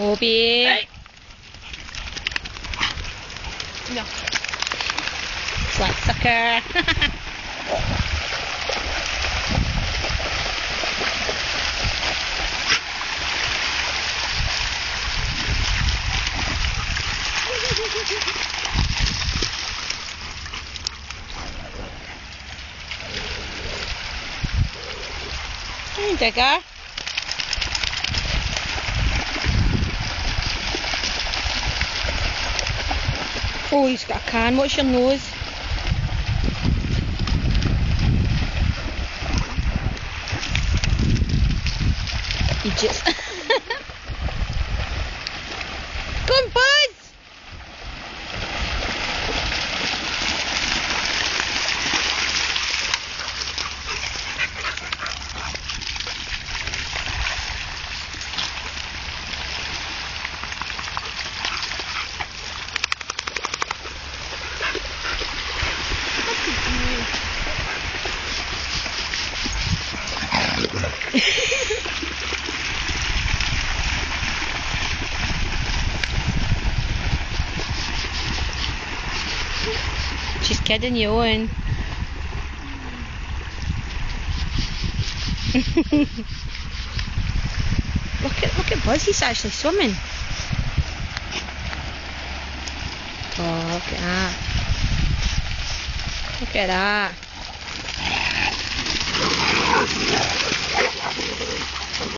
Obi. No. Slut sucker. Digger. Oh, he's got a can. What's your nose? He just. Go on, She's kidding you on. look at look at Buzz, he's actually swimming. Oh, look at that. Look at that.